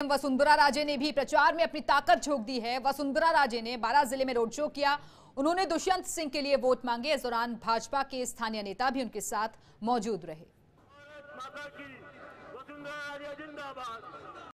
वसुंधरा राजे ने भी प्रचार में अपनी ताकत झोंक दी है। वसुंधरा राजे ने बारह ज़िले में रोड शो किया। उन्होंने दुष्यंत सिंह के लिए वोट मांगे। इस दौरान भाजपा के स्थानीय नेता भी उनके साथ मौजूद रहे। माता की, वसुंधरा राजे जिंदाबाद।